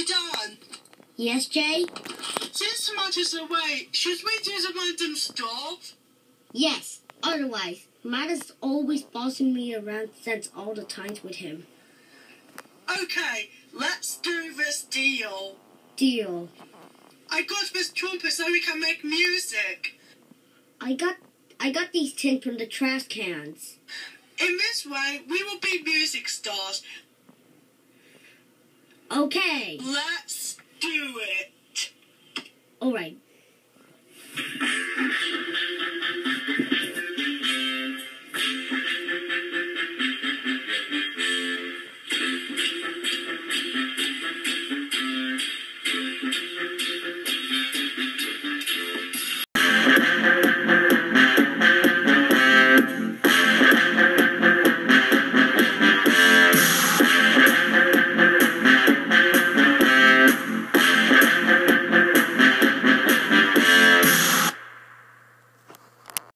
Hey, Don. Yes, Jay? Since Matt is away, should we do the random stuff? Yes. Otherwise, Matt is always bossing me around since all the times with him. Okay, let's do this deal. Deal. I got this trumpet so we can make music. I got I got these tin from the trash cans. In this way, we will be music Okay. Let's do it. All right.